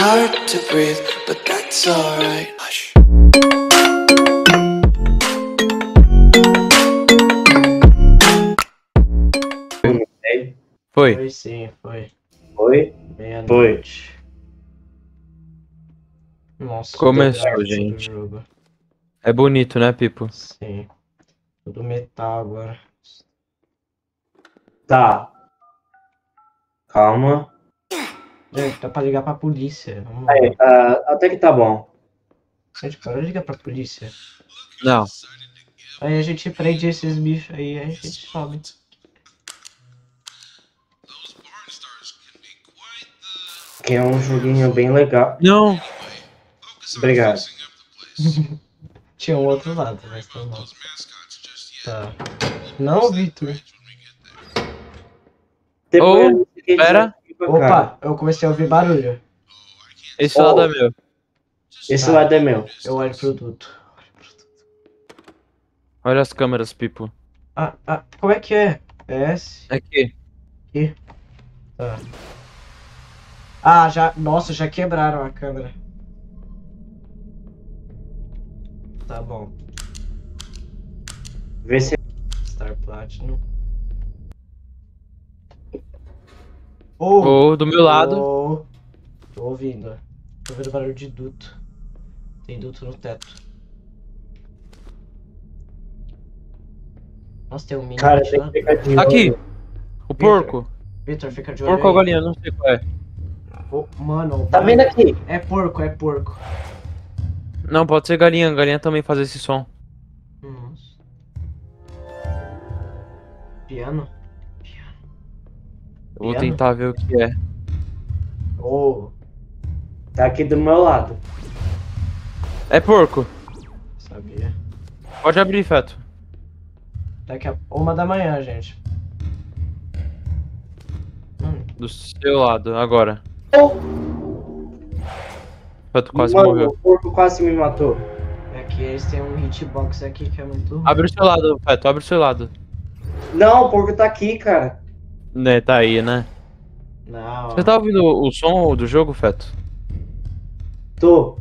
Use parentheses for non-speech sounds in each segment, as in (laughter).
hard to breathe, but that's alright. Hush. Foi. Foi sim, foi. Foi? Meia-noite. Nossa, Começou, gente. jogo. É bonito, né, Pipo? Sim. Tudo metal agora. Tá. Calma. Gente, dá pra ligar pra polícia. Vamos lá. Aí, ah, até que tá bom. Gente, para de ligar pra polícia. Não. Aí a gente prende esses bichos aí, aí a gente sobe. Que é um joguinho bem legal. Não. Obrigado. (laughs) Tinha um outro lado, mas tá bom. Tá. Não, Vitor. Depois fiquei pera. Desafiando, cara. Opa, eu comecei a ouvir barulho. Esse Oh. lado é meu. Esse Tá. lado é meu. Eu olho produto. Olha as câmeras, Pipo. Ah, ah, como é que é? S. Aqui. Tá. Ah, já. Nossa, já quebraram a câmera. Tá bom. Vê se Star Platinum. Oh, Ou do meu lado. Tô, tô ouvindo. Tô ouvindo barulho de duto. Tem duto no teto. Nossa, tem um mini Cara, tem que ventilador. ficar de Aqui. O porco. Vitor, fica de olho Porco ou aí. galinha, não sei qual é. Mano, Tá vendo aqui? é porco, é porco. Não, pode ser galinha. Galinha também faz esse som. Nossa. Piano? Eu vou tentar ver o que é. Oh, Tá aqui do meu lado. É porco. sabia. Pode abrir, Feto. Daqui a uma da manhã, gente. Hum, Do seu lado, agora. Feto quase Mano, morreu. o porco quase me matou. é que eles têm um hitbox aqui que é muito. Abre o seu lado, Feto. Abre o seu lado. Não, o porco tá aqui, cara. Né, tá aí, né? Não. Você tá ouvindo o som do jogo, Feto? Tô.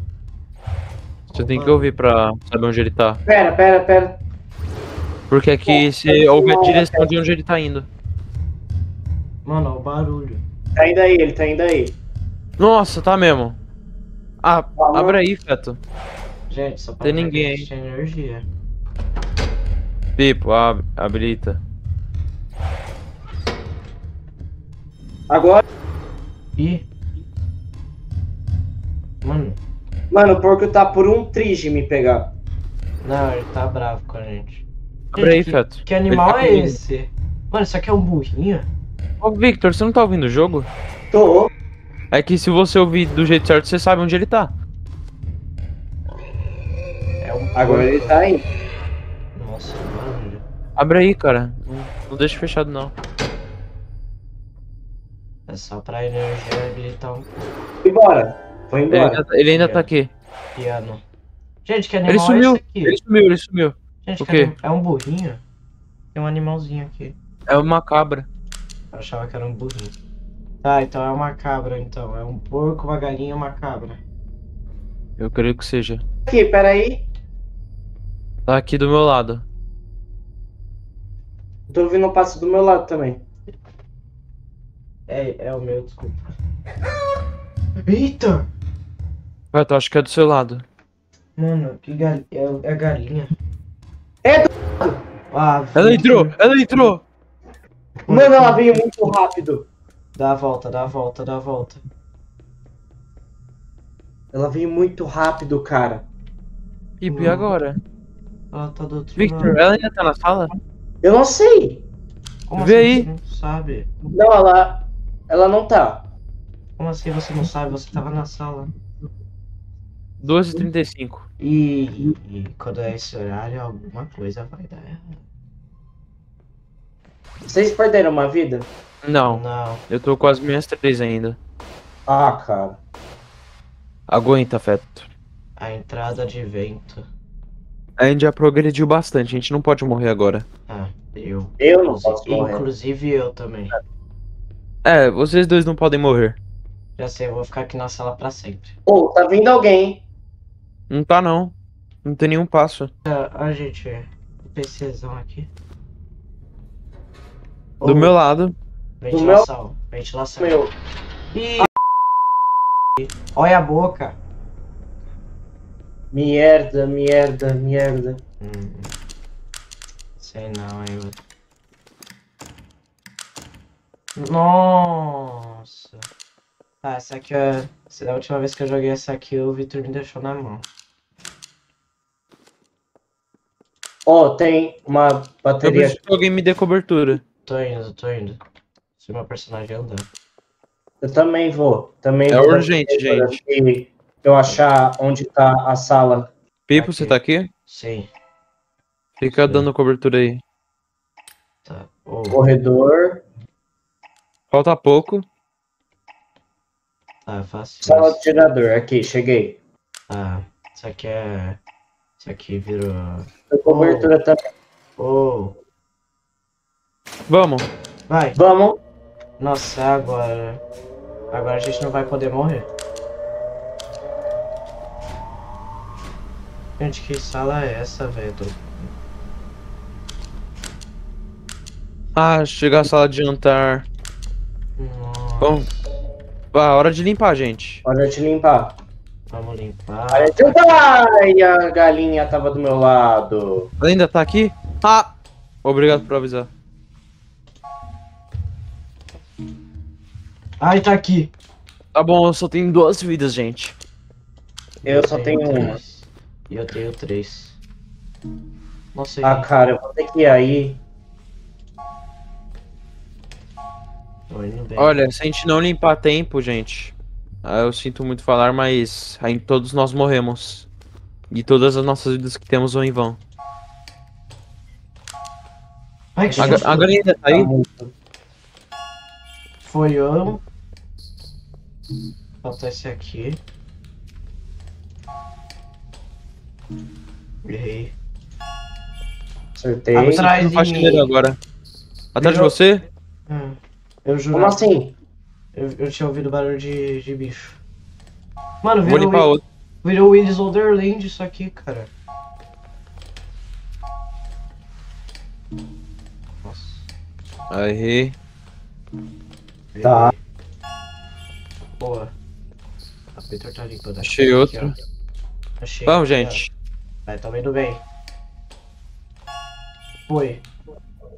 Você tem que ouvir pra saber onde ele tá. Pera, pera, pera. Porque aqui você ouve a direção de onde ele tá indo. Mano, olha o barulho. Tá indo aí, ele tá indo aí. Nossa, tá mesmo. Ah, Tá, abre aí, Feto. Gente, só pra Tem ninguém aí. energia. Pipo, abre, habilita. Agora, Ih. Mano, mano, o porco tá por um tri de me pegar. não, ele tá bravo com a gente. Abre aí, Feto. que animal tá é comigo. esse? Mano, isso aqui é um burrinho? Ô, Victor, você não tá ouvindo o jogo? Tô. É que se você ouvir do jeito certo, você sabe onde ele tá. É um Agora ele tá aí. Nossa, barulho. Abre aí, cara. Não, não deixa fechado, não. É só pra energia habilitar um Foi embora. Foi Ele embora. ainda, ele ainda tá aqui. piano. Gente, que animal Ele sumiu. é esse aqui? Ele sumiu, ele sumiu. Gente, o que quê? anim- é um burrinho? Tem um animalzinho aqui. É uma cabra. Eu achava que era um burrinho. Tá, então é uma cabra, então. É um porco, uma galinha e uma cabra. Eu creio que seja. Aqui, pera aí. Tá aqui do meu lado. Tô ouvindo um passo do meu lado também. É, é o meu, desculpa. Eita! Feto, acho que é do seu lado. Mano, que galinha. É, é galinha. É do- Ah, Ela entrou! Ela entrou! Mano, ela veio muito rápido. Dá a volta, dá a volta, dá a volta. Ela veio muito rápido, cara. E agora? Ela tá do outro Victor, lado. ela ainda tá na sala? Eu não sei. Como vê assim aí. você não sabe? Não, ela. Ela não tá. Como assim você não sabe? Você tava na sala. 2h35. E, e quando é esse horário, alguma coisa vai dar errado. Vocês perderam uma vida? Não, Não. eu tô com as minhas três ainda. Ah, cara. Aguenta, Feto. A entrada de vento. A gente já progrediu bastante, a gente não pode morrer agora. Ah, eu. Eu não Inclusive- posso morrer. Inclusive eu também. É, vocês dois não podem morrer. Já sei, eu vou ficar aqui na sala pra sempre. Ô, tá vindo alguém. Não tá não. Não tem nenhum passo. Ah, ah, gente, o PCzão aqui. Do Ô, meu lado. Ventilação, ventilação. Meu, Ih, olha a boca. merda, merda, merda. Hum, sei não, eu. Nossa. Tá, essa aqui é. se Da última vez que eu joguei essa aqui, o Victor me deixou na mão. Ó, tem uma Eu bateria. preciso que alguém me dê cobertura. Tô indo, tô indo. Se meu personagem andando. Eu também vou. Também É vou urgente, gente. Eu achar onde tá a sala. Pipo, Aqui. você tá aqui? Sim, Fica Sim. dando cobertura aí. tá. Ô, Corredor. Falta pouco. tá, eu faço Sala do tirador. Aqui, cheguei. Tá, isso aqui é. Isso aqui virou. Tem Cobertura também. Ô, Vamos. vai. Vamos. Nossa, é agora. Agora a gente não vai poder morrer. Gente, que sala é essa, velho? Ah, chegar à sala de jantar. Vamos. Ah, hora de limpar, gente. Hora de limpar. Vamos limpar. Ai, a galinha tava do meu lado. Ela ainda tá aqui? Ah! Obrigado por avisar. Ai, tá aqui. Tá bom, eu só tenho duas vidas, gente. Eu só tenho uma. três. E eu tenho três. Nossa, Ah, gente. cara, eu vou ter que ir aí. Olha, se a gente não limpar tempo, gente. ah, Eu sinto muito falar, mas aí todos nós morremos. E todas as nossas vidas que temos vão em vão. Ai, que A, a galinha ainda tá aí? Foi eu. Falta esse aqui. Errei. Acertei. Atrás No de faxineiro mim. agora. Atrás de você? Hum, eu juro. Como assim? Eu, eu tinha ouvido barulho de, de bicho. Mano, Vou virou, limpar outro. virou Willis Wonderland isso aqui, cara. Nossa. Aí. Tá. Boa. A Peter tá limpando. Achei Aqui, outro. ó. Achei. Vamos, aqui, gente. Vai, tá indo bem. Foi.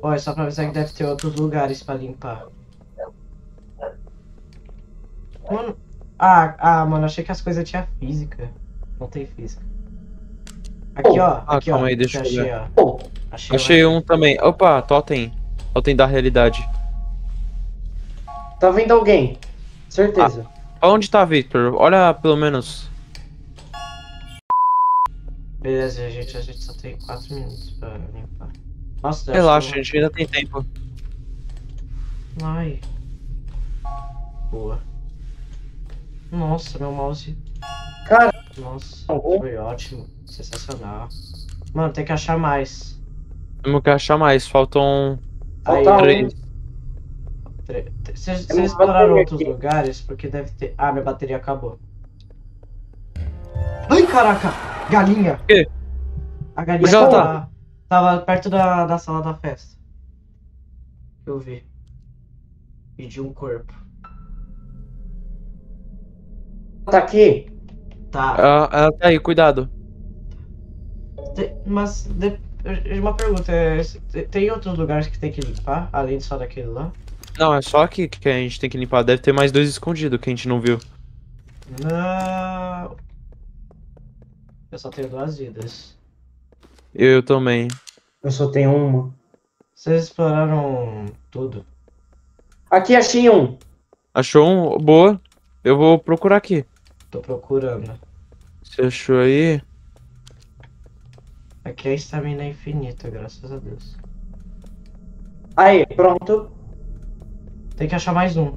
Olha, só pra avisar que deve ter outros lugares pra limpar. Mano. Ah, ah, mano, achei que as coisas tinham física. Não tem física. Aqui, ó. Ah, Aqui, calma ó. aí, deixa eu achei, ver. ó. Achei, Achei um também. Opa, totem. Totem da realidade. tá vindo alguém. Certeza. Onde tá, Victor? Olha pelo menos. Beleza, gente, a gente só tem 4 minutos pra limpar. Nossa, Relaxa, a gente ainda tem tempo. Ai. Boa. Nossa, meu mouse. Cara, Nossa, Uhum. foi ótimo. Sensacional. Mano, tem que achar mais. Temos que achar mais. Faltam Aí, Falta um. três. Vocês vocês exploraram outros aqui. lugares? Porque deve ter. Ah, minha bateria acabou. Ai, caraca! Galinha! O quê? A galinha ela tá? tava, tava perto da, da sala da festa. Eu vi. Pedi um corpo. Tá aqui. Tá. Ah, ela tá aí, cuidado. Mas de- uma pergunta, é, te- tem outros lugares que tem que limpar, além só daquele lá? Não, é só aqui que a gente tem que limpar. Deve ter mais dois escondidos que a gente não viu. Não. Eu só tenho duas vidas. Eu também. Eu só tenho uma. Vocês exploraram tudo? Aqui achei um. Achou um? Boa. Eu vou procurar aqui. Tô procurando. Você achou aí? Aqui a estamina é infinita, graças a Deus. Aí, pronto. Tem que achar mais um.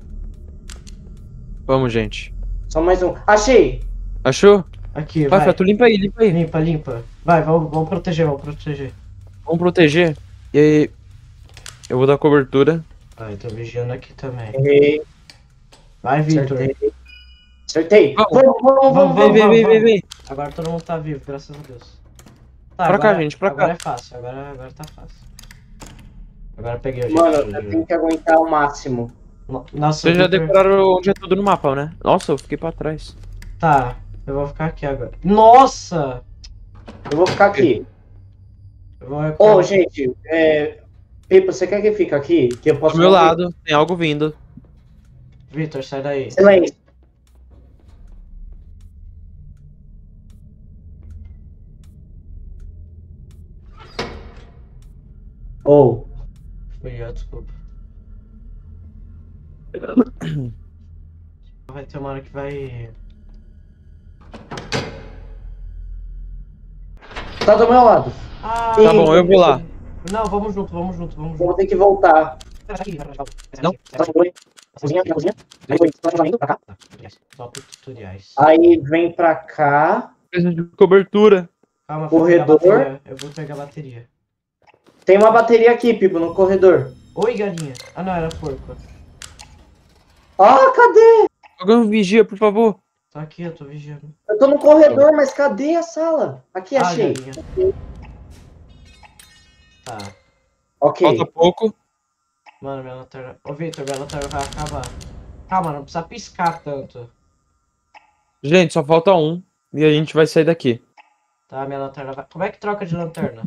Vamos, gente. Só mais um. Achei. Achou? Aqui, Vai, vai. Feto, limpa aí, limpa aí. Limpa, limpa. Vai, vamos, vamos proteger, vamos proteger. Vamos proteger. E aí. Eu vou dar cobertura. Vai, tô vigiando aqui também. Errei. Vai, Victor. Acertei. Acertei. Vamos. Vamos, vamos, vamos, Vem, vem, vem, vem, vem. Agora todo mundo tá vivo, graças a Deus. Tá, Pra cá, agora- gente, pra agora cá. é fácil, agora, agora tá fácil. Agora peguei o Mano, jeito eu tenho que aguentar o máximo. No- Nossa, Vocês já decoraram onde é tudo no mapa, né? Nossa, eu fiquei pra trás. Tá, eu vou ficar aqui agora. Nossa! Eu vou ficar aqui. Eu vou... Ô, gente, é... Pipo, você quer que fique aqui? Que eu posso Do meu ouvir? lado, tem algo vindo. Vitor, sai daí. Silêncio. Ou, Fui eu, desculpa. (coughs) Vai ter uma hora que vai. tá do meu lado. Ah, Tá bom, eu vou lá. Não, vamos junto, vamos junto, vamos Vou junto. ter que voltar. Não. Tá cozinha, na cozinha. Aí foi, tá indo pra cá. Só tutoriais. Aí vem pra cá. Precisa de cobertura. Calma, vou pegar a Corredor. bateria. Eu vou pegar a bateria. Tem uma bateria aqui, Pipo, no corredor. Oi, galinha. Ah, não, era porco. Ah, cadê? Alguém vigia, por favor. Tô aqui, eu tô vigiando. Eu tô no corredor, mas cadê a sala? Aqui, Ah, achei. galinha. Tá. Ok. Falta pouco. Mano, minha lanterna. Ô, Vitor, minha lanterna vai acabar. Calma, não precisa piscar tanto. Gente, só falta um. E a gente vai sair daqui. Tá, minha lanterna vai. Como é que troca de lanterna?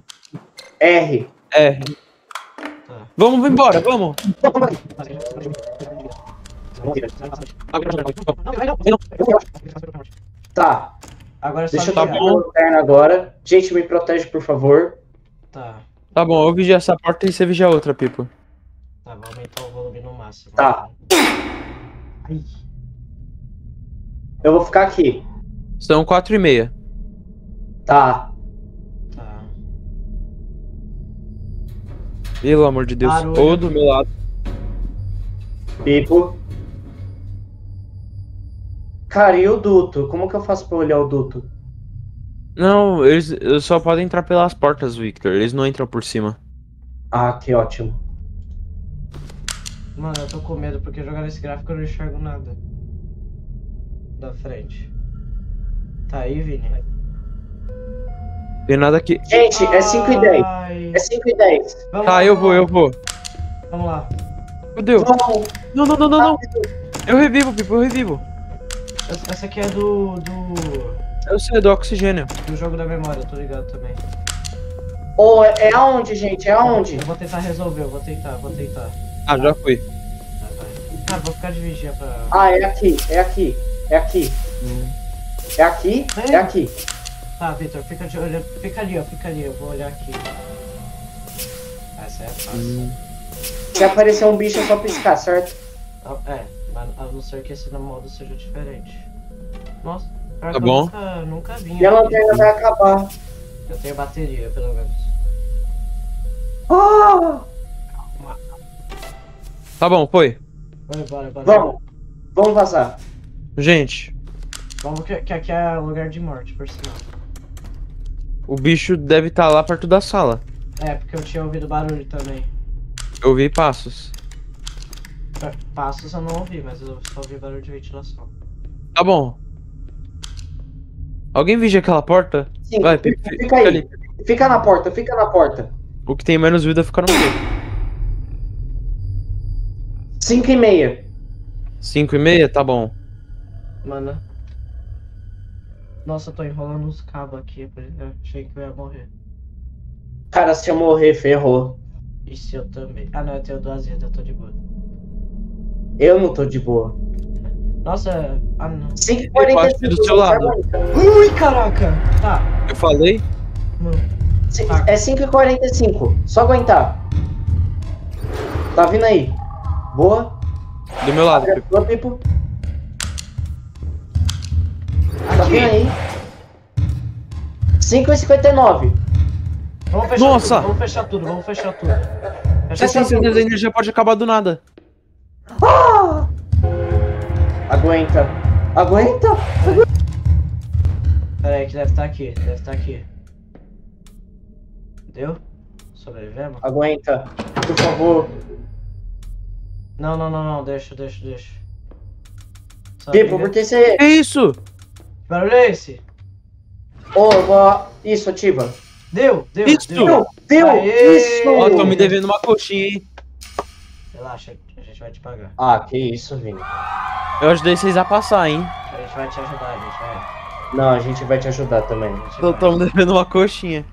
R. É. Tá. Vamos embora, vamos. Tá. Agora é Deixa eu Tá vigiar. lanterna agora. Gente, me protege, por favor. Tá, Tá bom, eu vigio essa porta e você vigia a outra, Pipo. tá, vou aumentar o volume no máximo. Tá. Ai, Eu vou ficar aqui. São quatro e meia. Tá. Pelo amor de Deus. Barulho. Ou do meu lado. Pipo. Cara, e o duto? Como que eu faço pra olhar o duto? Não, eles, eles só podem entrar pelas portas, Victor. Eles não entram por cima. Ah, que ótimo. Mano, eu tô com medo porque jogar nesse gráfico eu não enxergo nada. Da frente. Tá aí, Vini? Tem nada aqui. Gente, é 5 e 10. Ai. É 5 e 10. Vamos Tá, lá, eu vou, eu vou. Vamos lá. Meu Deus. Vamos. Não, não, não, não, não. Eu revivo, Pipo, eu revivo. Essa essa aqui é do. do. Eu sei do oxigênio. do jogo da memória, eu tô ligado também. Ô, é, é aonde, gente? É aonde? Eu vou tentar resolver, eu vou tentar, eu vou tentar. Ah, já fui. Vai. Cara, vou ficar de vigia pra. Ah, é aqui, é aqui, é aqui. É aqui, é aqui. Tá, Victor, fica de olho. Fica ali, ó, fica ali, eu vou olhar aqui. Essa é fácil. Se aparecer um bicho é só piscar, certo? Ah, É, mas a não ser que esse modo seja diferente. Nossa, Tá bom. eu nunca, nunca vi. Minha aqui. lanterna vai acabar. Eu tenho bateria, pelo menos. Ah! Tá bom, foi. Bora, bora, bora. Vamos, vamos vazar. Gente, Vamos que, que aqui é lugar de morte, por sinal. O bicho deve estar lá perto da sala. É, porque eu tinha ouvido barulho também. Eu vi passos. Pa- Passos eu não ouvi, mas eu só ouvi barulho de ventilação. Tá bom. Alguém vigia aquela porta? Sim, Vai, fica, fica, fica fica aí. ali. Fica na porta, fica na porta. O que tem menos vida fica no meio. 5 e meia. 5 e meia? Tá bom. Mano. Nossa, eu tô enrolando os cabos aqui, achei que eu ia morrer. Cara, se eu morrer, ferrou. E se eu também? Ah não, eu tenho duas vidas, eu tô de boa. Eu não tô de boa. Nossa, ah não. 5 e Eu acho que é do 45. seu lado. Ui, caraca! Tá, Eu falei? mano. É 5 e 45. Só aguentar. Tá vindo aí. Boa. Do meu lado. Pipo. Boa, Pipo. Tá vindo aí. 5 e 59. Vamos fechar Nossa! tudo, vamos fechar tudo, vamos fechar tudo. Fecha Essa tudo. licença da energia pode acabar do nada. Aguenta. Aguenta. Pera aí, que deve estar aqui, deve estar aqui. Deu? Sobrevivemos? Aguenta. Por favor. Não, não, não, não, deixa, deixa, deixa. Pipo, por que você. Que isso? É esse? Ô, ó, isso, ativa. Deu, deu, Isso! deu. Deu! Aê! Isso! Ó, tô me devendo uma coxinha, hein? Relaxa, a gente vai te pagar. Ah, que isso, Vini. Eu ajudei vocês a passar, hein? A gente vai te ajudar, a gente vai. Não, a gente vai te ajudar também. Tô, tô me devendo uma coxinha.